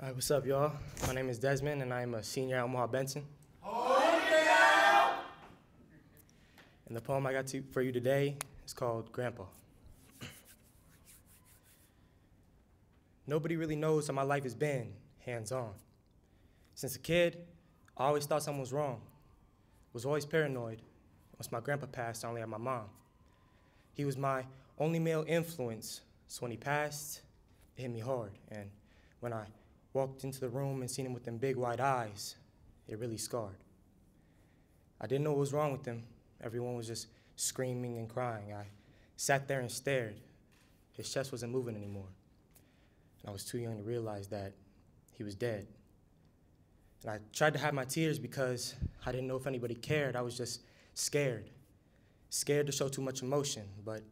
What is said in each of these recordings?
Hi, what's up, y'all? My name is Desmond, and I'm a senior at Omaha Benson. And the poem I got to, for you today is called Grandpa. Nobody really knows how my life has been, hands on. Since a kid, I always thought something was wrong. Was always paranoid. Once my grandpa passed, I only had my mom. He was my only male influence, so when he passed, it hit me hard. And when I walked into the room and seen him with them big white eyes, it really scarred. I didn't know what was wrong with him. Everyone was just screaming and crying. I sat there and stared. His chest wasn't moving anymore. And I was too young to realize that he was dead. And I tried to hide my tears because I didn't know if anybody cared. I was just scared. Scared to show too much emotion, but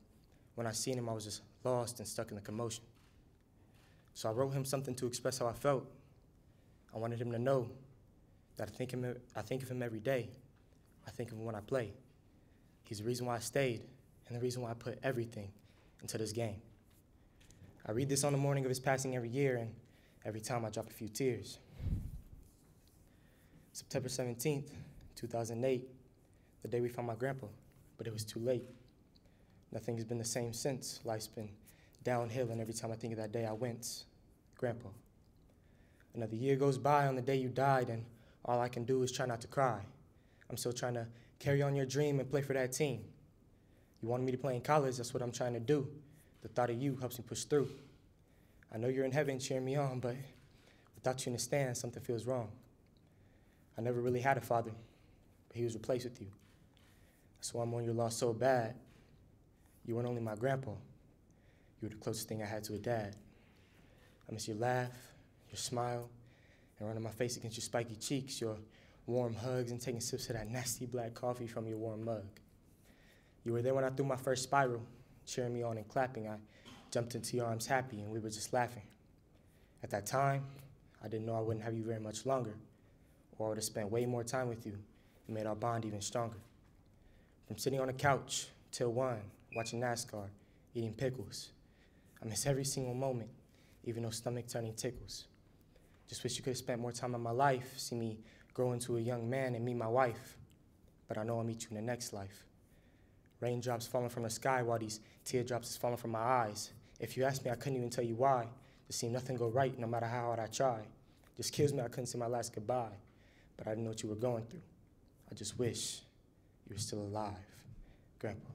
when I seen him, I was just lost and stuck in the commotion. So I wrote him something to express how I felt. I wanted him to know that I think, him, I think of him every day. I think of him when I play. He's the reason why I stayed and the reason why I put everything into this game. I read this on the morning of his passing every year, and every time I drop a few tears. September 17th, 2008, the day we found my grandpa, but it was too late. Nothing has been the same since. Life's been downhill, and every time I think of that day, I wince. Grandpa. Another year goes by on the day you died, and all I can do is try not to cry. I'm still trying to carry on your dream and play for that team. You wanted me to play in college, that's what I'm trying to do. The thought of you helps me push through. I know you're in heaven cheering me on, but without you in the something feels wrong. I never really had a father, but he was replaced with you. That's why I'm on your loss so bad. You weren't only my grandpa, you were the closest thing I had to a dad. I miss your laugh, your smile, and running my face against your spiky cheeks, your warm hugs, and taking sips of that nasty black coffee from your warm mug. You were there when I threw my first spiral, cheering me on and clapping. I jumped into your arms happy, and we were just laughing. At that time, I didn't know I wouldn't have you very much longer, or I would have spent way more time with you and made our bond even stronger. From sitting on a couch till one, watching NASCAR, eating pickles, I miss every single moment, even though stomach turning tickles. Just wish you could have spent more time in my life, see me grow into a young man and meet my wife. But I know I'll meet you in the next life. Raindrops falling from the sky while these teardrops is falling from my eyes. If you ask me, I couldn't even tell you why. Just see nothing go right no matter how hard I try. Just kills me I couldn't say my last goodbye. But I didn't know what you were going through. I just wish you were still alive. Grandpa.